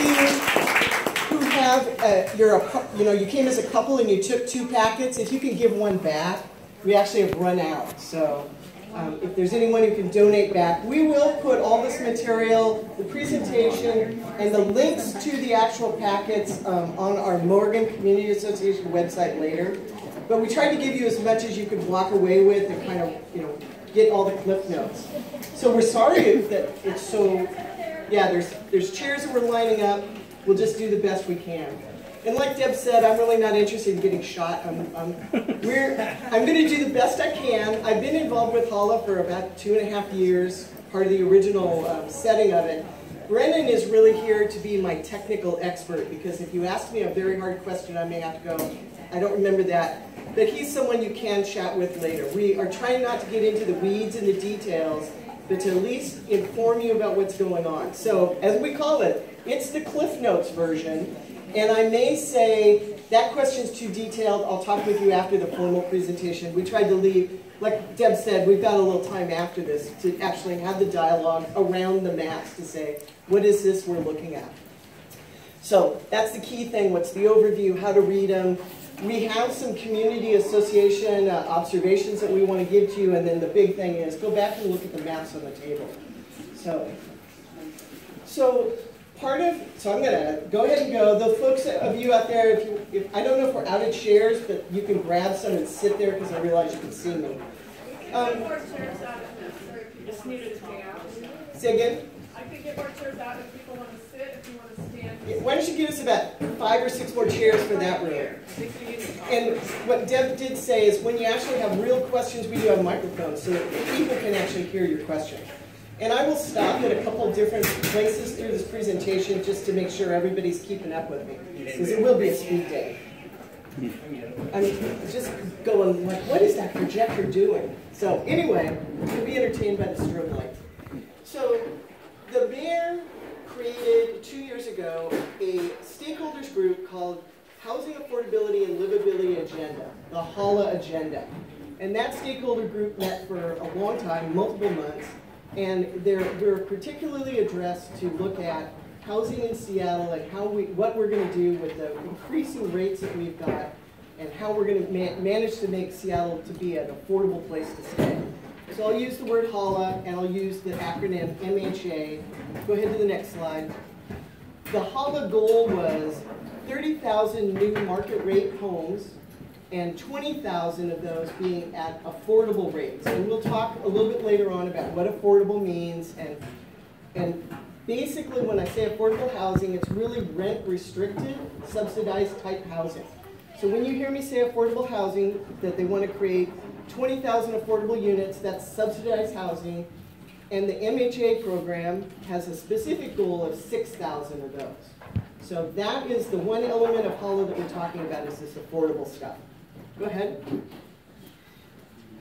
you who have, uh, you're a, you know, you came as a couple and you took two packets, if you can give one back, we actually have run out. So um, if there's anyone who can donate back, we will put all this material, the presentation, and the links to the actual packets um, on our Morgan Community Association website later. But we tried to give you as much as you could walk away with and kind of, you know, get all the Cliff Notes. So we're sorry that it's so, yeah, there's, there's chairs that we're lining up. We'll just do the best we can. And like Deb said, I'm really not interested in getting shot. I'm, I'm, we're, I'm going to do the best I can. I've been involved with Hala for about two and a half years, part of the original um, setting of it. Brennan is really here to be my technical expert because if you ask me a very hard question, I may have to go, I don't remember that. But he's someone you can chat with later. We are trying not to get into the weeds and the details, but to at least inform you about what's going on. So, as we call it, it's the Cliff Notes version. And I may say, that question's too detailed, I'll talk with you after the formal presentation. We tried to leave, like Deb said, we've got a little time after this to actually have the dialogue around the maps to say, what is this we're looking at? So that's the key thing, what's the overview, how to read them. We have some community association uh, observations that we want to give to you, and then the big thing is go back and look at the maps on the table. So, so part of, so I'm going to go ahead and go. The folks of you out there, if you, if I don't know if we're out of chairs, but you can grab some and sit there because I realize you can see me. Um, say again? I could get more chairs out if people want to sit, if you want to stand. Why don't you give us about five or six more chairs for that room? And what Deb did say is when you actually have real questions, we do have microphones so that people can actually hear your question. And I will stop at a couple different places through this presentation just to make sure everybody's keeping up with me. Because it will be a speed day. I'm just going like, what is that projector doing? So anyway, to be entertained by the strobe light. So the mayor created two years ago a stakeholders group called Housing Affordability and Livability Agenda, the HALA Agenda. And that stakeholder group met for a long time, multiple months, and they're, they're particularly addressed to look at housing in Seattle and how we, what we're going to do with the increasing rates that we've got and how we're going to ma manage to make Seattle to be an affordable place to stay. So I'll use the word HALA and I'll use the acronym MHA. Go ahead to the next slide. The HALA goal was 30,000 new market rate homes and 20,000 of those being at affordable rates. And we'll talk a little bit later on about what affordable means. And, and basically when I say affordable housing, it's really rent restricted, subsidized type housing. So when you hear me say affordable housing, that they want to create 20,000 affordable units, that's subsidized housing, and the MHA program has a specific goal of 6,000 of those. So that is the one element of HALA that we're talking about is this affordable stuff. Go ahead.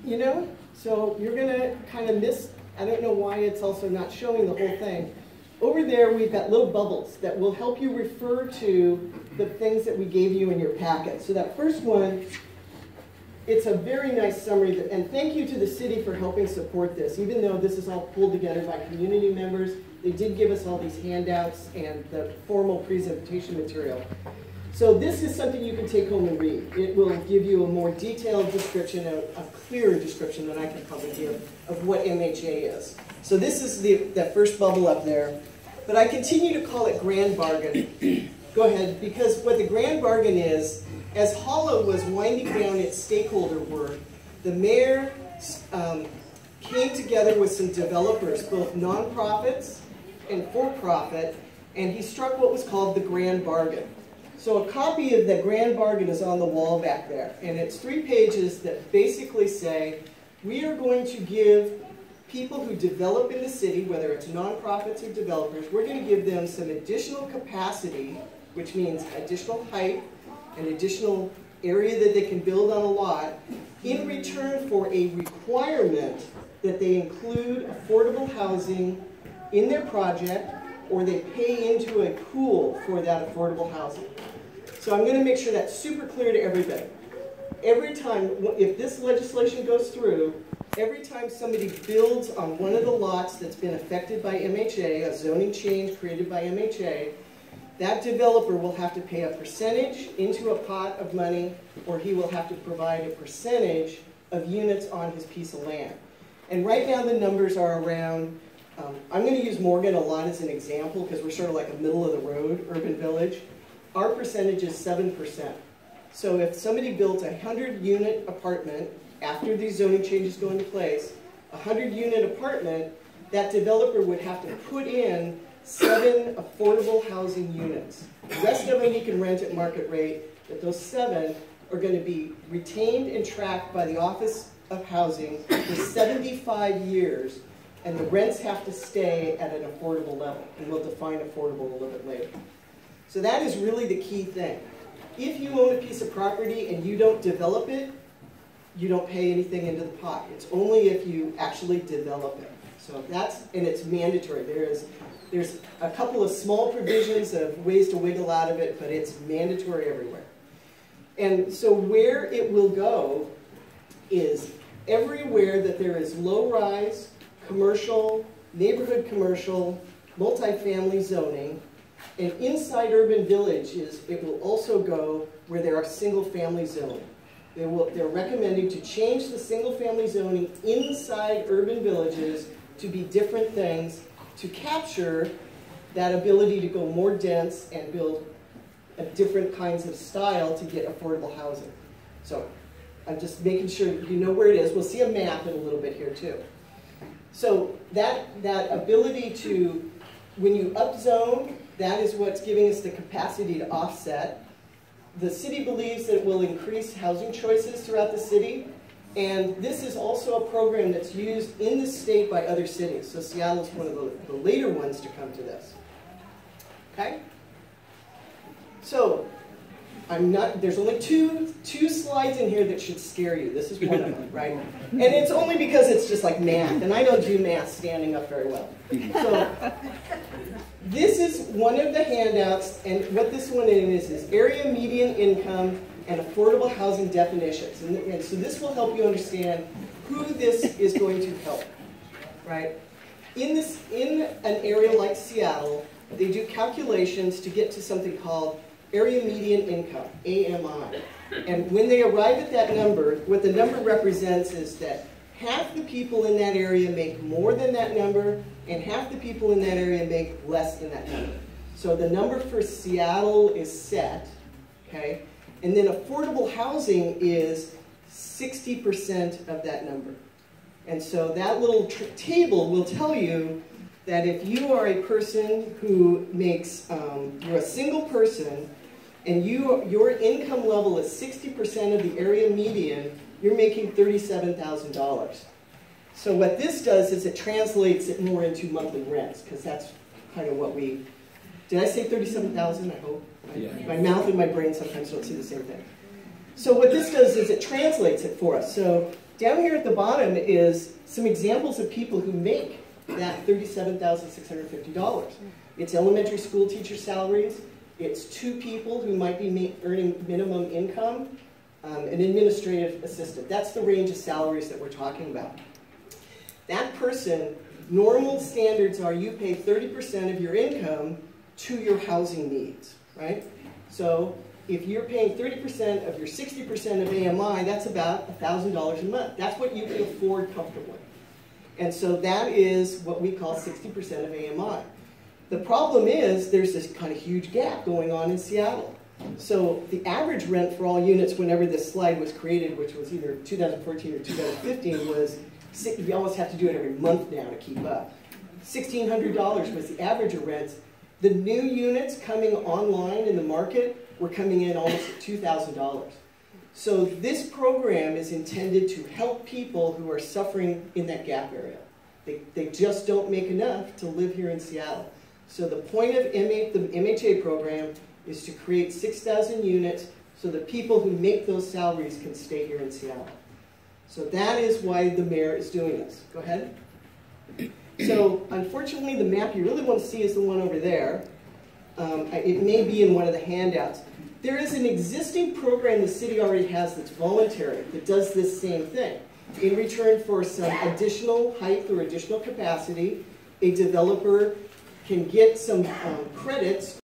You know, so you're going to kind of miss, I don't know why it's also not showing the whole thing. Over there, we've got little bubbles that will help you refer to the things that we gave you in your packet. So that first one, it's a very nice summary, that, and thank you to the city for helping support this. Even though this is all pulled together by community members, they did give us all these handouts and the formal presentation material. So this is something you can take home and read. It will give you a more detailed description, a, a clearer description than I can probably give of what MHA is. So this is the that first bubble up there. But I continue to call it grand bargain. Go ahead, because what the grand bargain is, as HALA was winding down its stakeholder work, the mayor um, came together with some developers, both nonprofits and for-profit, and he struck what was called the grand bargain. So a copy of the Grand Bargain is on the wall back there, and it's three pages that basically say, we are going to give people who develop in the city, whether it's nonprofits or developers, we're going to give them some additional capacity, which means additional height, an additional area that they can build on a lot, in return for a requirement that they include affordable housing in their project or they pay into a pool for that affordable housing. So I'm going to make sure that's super clear to everybody. Every time, if this legislation goes through, every time somebody builds on one of the lots that's been affected by MHA, a zoning change created by MHA, that developer will have to pay a percentage into a pot of money, or he will have to provide a percentage of units on his piece of land. And right now, the numbers are around, um, I'm gonna use Morgan a lot as an example, because we're sort of like a middle-of-the-road urban village. Our percentage is seven percent. So if somebody built a hundred-unit apartment, after these zoning changes go into place, a hundred-unit apartment, that developer would have to put in seven affordable housing units. The rest of them he can rent at market rate, but those seven are gonna be retained and tracked by the Office of Housing for seventy-five years, and the rents have to stay at an affordable level, and we'll define affordable a little bit later. So that is really the key thing. If you own a piece of property and you don't develop it, you don't pay anything into the pot. It's only if you actually develop it. So that's, and it's mandatory. There is, there's a couple of small provisions of ways to wiggle out of it, but it's mandatory everywhere. And so where it will go is everywhere that there is low-rise, commercial, neighborhood commercial, multifamily zoning, and inside urban villages, it will also go where there are single-family zoning. They will, they're recommending to change the single-family zoning inside urban villages to be different things to capture that ability to go more dense and build a different kinds of style to get affordable housing. So I'm just making sure you know where it is. We'll see a map in a little bit here too. So that, that ability to, when you upzone, that is what's giving us the capacity to offset. The city believes that it will increase housing choices throughout the city. And this is also a program that's used in the state by other cities. So Seattle is one of the, the later ones to come to this. Okay? So, I'm not, there's only two, two slides in here that should scare you. This is one of them, right? And it's only because it's just like math, and I don't do math standing up very well. So, this is one of the handouts, and what this one is, is area median income and affordable housing definitions. And, and so this will help you understand who this is going to help, right? In, this, in an area like Seattle, they do calculations to get to something called area median income, AMI. And when they arrive at that number, what the number represents is that half the people in that area make more than that number, and half the people in that area make less than that number. So the number for Seattle is set, okay? And then affordable housing is 60% of that number. And so that little table will tell you that if you are a person who makes, um, you're a single person, and you, your income level is 60% of the area median, you're making $37,000. So what this does is it translates it more into monthly rents, because that's kind of what we, did I say 37,000? I hope. My, Yeah. my mouth and my brain sometimes don't see the same thing. So what this does is it translates it for us. So down here at the bottom is some examples of people who make that $37,650. It's elementary school teacher salaries. It's two people who might be earning minimum income, um, an administrative assistant. That's the range of salaries that we're talking about. That person, normal standards are you pay 30% of your income to your housing needs, right? So if you're paying 30% of your 60% of AMI, that's about $1,000 a month. That's what you can afford comfortably. And so that is what we call 60% of AMI. The problem is there's this kind of huge gap going on in Seattle. So the average rent for all units whenever this slide was created, which was either 2014 or 2015, was, you almost have to do it every month now to keep up. $1,600 was the average of rents. The new units coming online in the market were coming in almost at $2,000. So this program is intended to help people who are suffering in that gap area. They, they just don't make enough to live here in Seattle. So the point of the MHA program is to create 6,000 units so the people who make those salaries can stay here in Seattle. So that is why the mayor is doing this. Go ahead. So unfortunately, the map you really want to see is the one over there. Um, it may be in one of the handouts. There is an existing program the city already has that's voluntary that does this same thing. In return for some additional height or additional capacity, a developer can get some um, credits